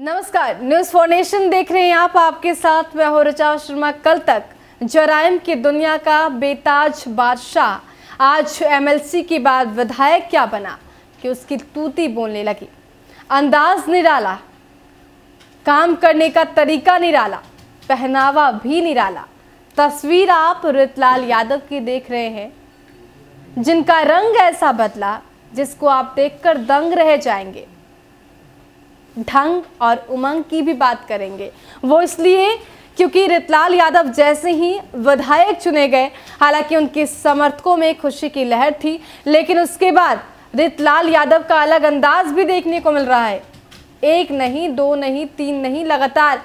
नमस्कार news for nation देख रहे हैं आप, आपके साथ मैं हो रचा शर्मा। कल तक जराइम की दुनिया का बेताज बादशाह, आज एमएलसी के बाद विधायक क्या बना, कि उसकी तूती बोलने लगी। अंदाज निराला, काम करने का तरीका निराला, पहनावा भी निराला। तस्वीर आप रितलाल यादव की देख रहे हैं, जिनका रंग ऐसा बदला, जिसको आप देखकर दंग रह जाएँगे। ढंग और उमंग की भी बात करेंगे। वो इसलिए क्योंकि रितलाल यादव जैसे ही विधायक चुने गए, हालाँकि उनके समर्थकों में खुशी की लहर थी, लेकिन उसके बाद रितलाल यादव का अलग अंदाज भी देखने को मिल रहा है। एक नहीं, दो नहीं, तीन नहीं, लगातार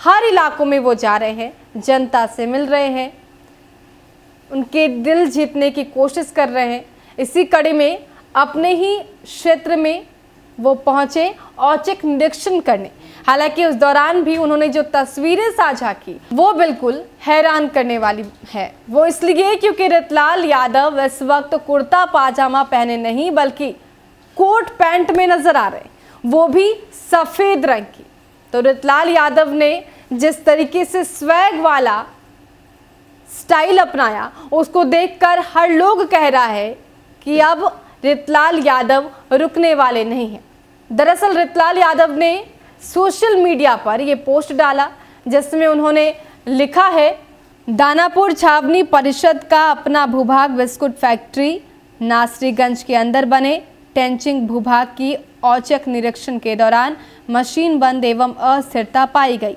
हर इलाकों में वो जा रहे हैं, जनता से मिल रहे हैं। उनके दिल जीतने की कोशिश कर रहे हैं। इसी कड़ी में अपने ही क्षेत्र में वो पहुँचे औचक निरीक्षण करने। हालाँकि उस दौरान भी उन्होंने जो तस्वीरें साझा की, वो बिल्कुल हैरान करने वाली है। वो इसलिए क्योंकि रतलाल यादव इस वक्त कुर्ता पाजामा पहने नहीं, बल्कि कोट पैंट में नज़र आ रहे वो भी सफ़ेद रंग की। तो रतलाल यादव ने जिस तरीके से स्वैग वाला स्टाइल अपनाया, उसको देखकर हर लोग कह रहा है कि अब रितलाल यादव रुकने वाले नहीं हैं। दरअसल रितलाल यादव ने सोशल मीडिया पर ये पोस्ट डाला, जिसमें उन्होंने लिखा है, दानापुर छावनी परिषद का अपना भूभाग बिस्कुट फैक्ट्री नासरीगंज के अंदर बने। टेंचिंग भूभाग की औचक निरीक्षण के दौरान मशीन बंद एवं अस्थिरता पाई गई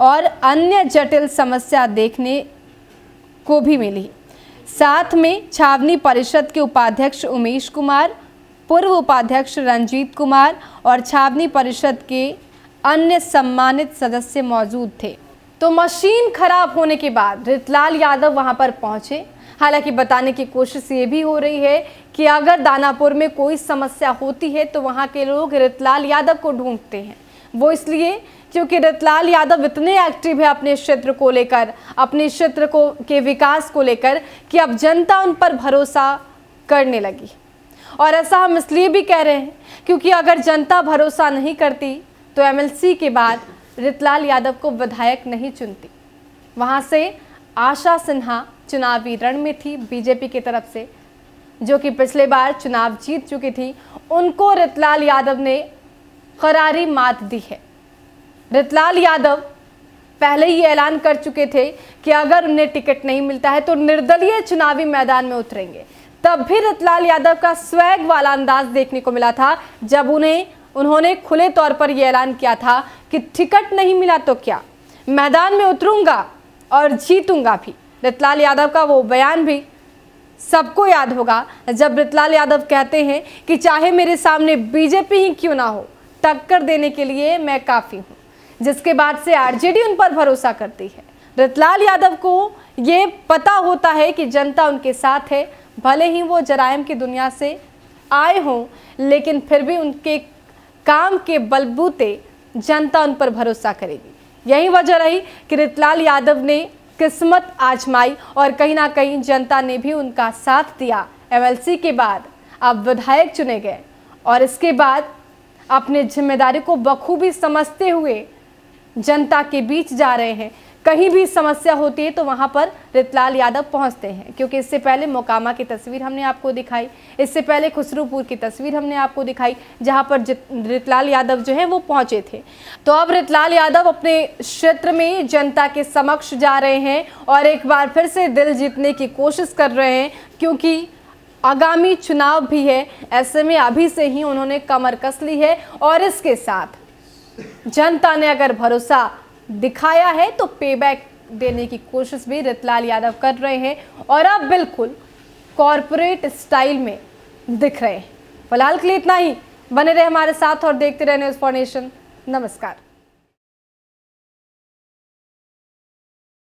और अन्य जटिल समस्या देखने को भी मिली। साथ में छावनी परिषद के उपाध्यक्ष उमेश कुमार पूर्व उपाध्यक्ष रंजीत कुमार और छावनी परिषद के अन्य सम्मानित सदस्य मौजूद थे। तो मशीन खराब होने के बाद रितलाल यादव वहाँ पर पहुँचे। हालाँकि बताने की कोशिश ये भी हो रही है कि अगर दानापुर में कोई समस्या होती है तो वहाँ के लोग रितलाल यादव को ढूंढते हैं। वो इसलिए क्योंकि रतलाल यादव इतने एक्टिव है अपने क्षेत्र को लेकर, अपने क्षेत्र को, के विकास को लेकर कि अब जनता उन पर भरोसा करने लगी। और ऐसा हम इसलिए भी कह रहे हैं क्योंकि अगर जनता भरोसा नहीं करती तो एमएलसी के बाद रितलाल यादव को विधायक नहीं चुनती। वहाँ से आशा सिन्हा चुनावी रण में थी बीजेपी की तरफ़ से, जो कि पिछले बार चुनाव जीत चुकी थी। उनको रितलाल यादव ने करारी मात दी है। रितलाल यादव पहले ही ऐलान कर चुके थे कि अगर उन्हें टिकट नहीं मिलता है तो निर्दलीय चुनावी मैदान में उतरेंगे। तब भी रतलाल यादव का स्वैग वाला अंदाज देखने को मिला था। जब उन्हें, उन्होंने खुले तौर पर यह ऐलान किया था कि टिकट नहीं मिला तो क्या? मैदान में उतरूँगा और जीतूँगा भी। रतलाल यादव का वो बयान भी सबको याद होगा। जब रतलाल यादव कहते हैं कि चाहे मेरे सामने बीजेपी ही क्यों ना हो, टक्कर देने के लिए मैं काफ़ी हूँ, जिसके बाद से आरजेडी उन पर भरोसा करती है। रतलाल यादव को ये पता होता है कि जनता उनके साथ है। भले ही वो जराइम की दुनिया से आए हों, लेकिन फिर भी उनके काम के बलबूते जनता उन पर भरोसा करेगी। यही वजह रही कि रितलाल यादव ने किस्मत आजमाई और कहीं ना कहीं जनता ने भी उनका साथ दिया। एमएलसी के बाद अब विधायक चुने गए और इसके बाद अपने ज़िम्मेदारी को बखूबी समझते हुए जनता के बीच जा रहे हैं। कहीं भी समस्या होती है तो वहाँ पर रितलाल यादव पहुँचते हैं, क्योंकि इससे पहले मोकामा की तस्वीर हमने आपको दिखाई, इससे पहले खुसरूपुर की तस्वीर हमने आपको दिखाई, जहाँ पर रितलाल यादव जो हैं वो पहुँचे थे। तो अब रितलाल यादव अपने क्षेत्र में जनता के समक्ष जा रहे हैं और एक बार फिर से दिल जीतने की कोशिश कर रहे हैं, क्योंकि आगामी चुनाव भी है, ऐसे में अभी से ही उन्होंने कमर कस ली है और इसके साथ जनता ने अगर भरोसा दिखाया है तो पेबैक देने की कोशिश भी रतलाल यादव कर रहे हैं और अब बिल्कुल कॉरपोरेट स्टाइल में दिख रहे हैं। फ़िलहाल के लिए इतना ही। बने रहे हमारे साथ और देखते रहे न्यूज़ फॉर्नेशन नमस्कार।